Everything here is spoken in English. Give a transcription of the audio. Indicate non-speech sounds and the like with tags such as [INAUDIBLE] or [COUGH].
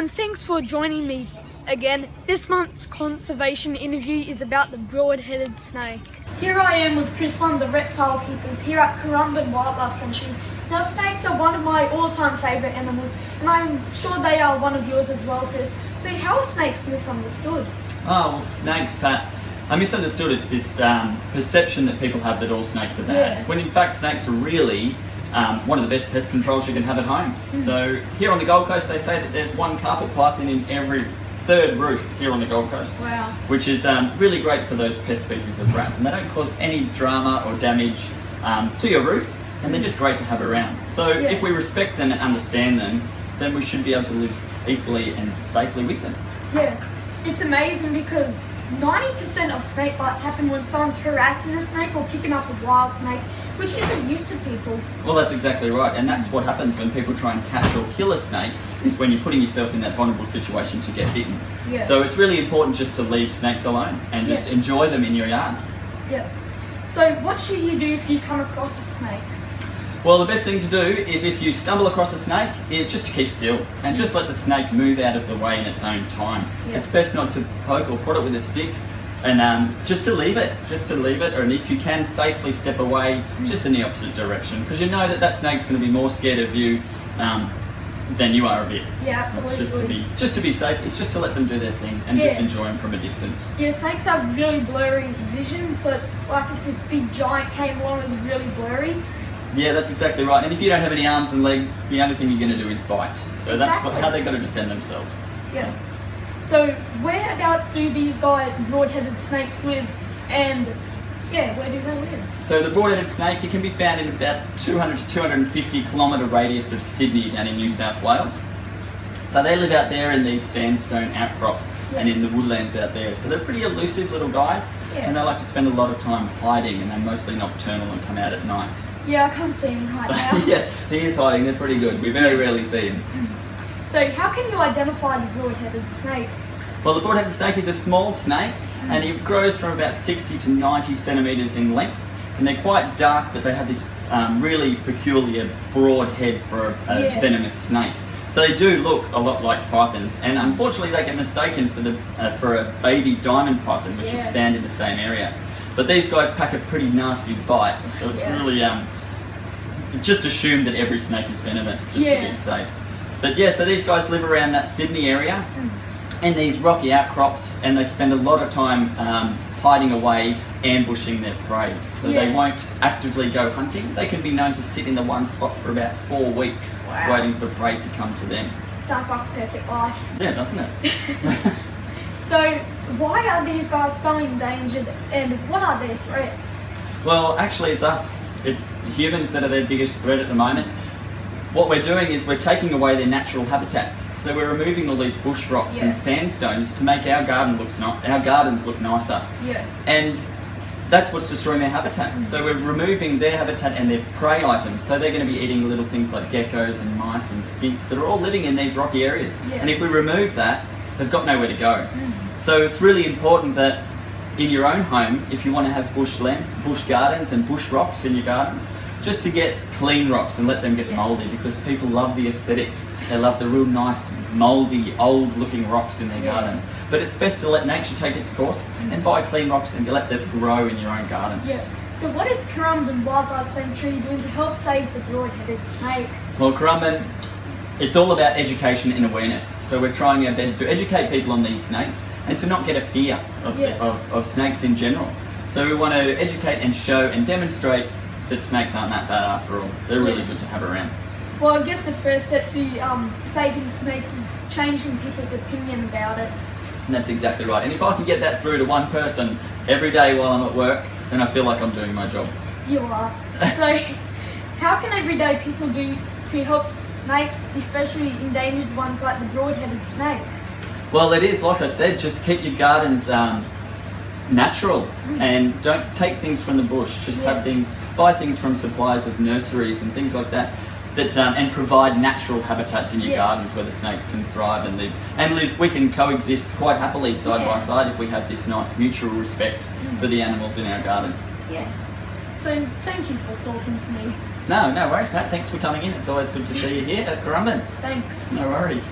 everyone, thanks for joining me again. This month's conservation interview is about the broad-headed snake. Here I am with Chris, one of the reptile keepers here at Currumbin Wildlife Sanctuary. Now snakes are one of my all-time favourite animals and I'm sure they are one of yours as well Chris. So how are snakes misunderstood? Oh, well snakes, Pat. I misunderstood it's this um, perception that people have that all snakes are bad. Yeah. When in fact snakes are really um, one of the best pest controls you can have at home. Mm. So here on the Gold Coast they say that there's one carpet python in every third roof here on the Gold Coast. Wow. Which is um, really great for those pest species of rats and they don't cause any drama or damage um, to your roof and they're just great to have around. So Yeah. if we respect them and understand them, then we should be able to live equally and safely with them. Yeah, it's amazing because 90% of snake bites happen when someone's harassing a snake or picking up a wild snake, which isn't used to people. Well, that's exactly right, and that's what happens when people try and catch or kill a snake, is when you're putting yourself in that vulnerable situation to get bitten. Yeah. So it's really important just to leave snakes alone and just Yeah. enjoy them in your yard. Yeah. So what should you do if you come across a snake? Well, the best thing to do is if you stumble across a snake, is just to keep still and just let the snake move out of the way in its own time. Yeah. It's best not to poke or prod it with a stick. And um, just to leave it, just to leave it, or if you can safely step away, just in the opposite direction, because you know that that snake's going to be more scared of you um, than you are of it. Yeah, It's absolutely. just to be just to be safe. It's just to let them do their thing and Yeah. just enjoy them from a distance. Yeah, snakes have really blurry vision, so it's like if this big giant came along, it's really blurry. Yeah, that's exactly right. And if you don't have any arms and legs, the only thing you're going to do is bite. So that's what, how they've got to defend themselves. Yeah. So whereabouts do these guy broad-headed snakes live, and yeah, where do they live? So the broad-headed snake, it can be found in about 200 to 250 kilometre radius of Sydney down in New South Wales. So they live out there in these sandstone outcrops and in the woodlands out there. So they're pretty elusive little guys Yeah. and they like to spend a lot of time hiding and they're mostly nocturnal and come out at night. Yeah, I can't see him right now. [LAUGHS] yeah, he is hiding, they're pretty good. We very rarely see him. So how can you identify the broad-headed snake? Well, the broad-headed snake is a small snake, and it grows from about 60 to 90 centimetres in length, and they're quite dark, but they have this um, really peculiar broad head for a, a Yeah. venomous snake. So they do look a lot like pythons, and unfortunately they get mistaken for the uh, for a baby diamond python, which is found in the same area. But these guys pack a pretty nasty bite, so it's Yeah. really um, just assume that every snake is venomous, just to be safe. But yeah, so these guys live around that Sydney area in these rocky outcrops and they spend a lot of time um, hiding away, ambushing their prey. So they won't actively go hunting. They can be known to sit in the one spot for about four weeks, Wow. waiting for prey to come to them. Sounds like a perfect life. Yeah, doesn't it? [LAUGHS] So why are these guys so endangered, and what are their threats? well, actually, it's us. It's humans that are their biggest threat at the moment. What we're doing is we're taking away their natural habitats. So we're removing all these bush rocks Yeah. and sandstones to make our garden looks ni- our gardens look nicer. Yeah. and that's what's destroying their habitat. So we're removing their habitat and their prey items. So they're going to be eating little things like geckos and mice and skinks that are all living in these rocky areas. Yeah. And if we remove that, they've got nowhere to go. Mm. So it's really important that in your own home, if you want to have bush lands, bush gardens and bush rocks in your gardens, just to get clean rocks and let them get Yeah. mouldy because people love the aesthetics. They love the real nice, mouldy, old looking rocks in their Yeah. gardens. But it's best to let nature take its course mm. and buy clean rocks and let them grow in your own garden. Yeah. So what is Currumbin Wildlife Sanctuary doing to help save the broad-headed snake? Well, Currumbin, it's all about education and awareness. So we're trying our best to educate people on these snakes and to not get a fear of, Yeah. of, of snakes in general. So we want to educate and show and demonstrate that snakes aren't that bad after all. They're really Yeah. good to have around. Well, I guess the first step to um, saving snakes is changing people's opinion about it. And that's exactly right. And if I can get that through to one person every day while I'm at work, then I feel like I'm doing my job. You are. [LAUGHS] so, how can everyday people do to help snakes, especially endangered ones like the broad-headed snake? Well, it is, like I said, just keep your gardens um, natural and don't take things from the bush. Just Yeah. have things, buy things from suppliers of nurseries and things like that. That, um, and provide natural habitats in your Yeah. gardens where the snakes can thrive and live. And live, we can coexist quite happily side by side if we have this nice mutual respect for the animals in our garden. Yeah. So, thank you for talking to me. No, no worries, Pat. Thanks for coming in. It's always good to see you here at Currumbin. Thanks. No worries.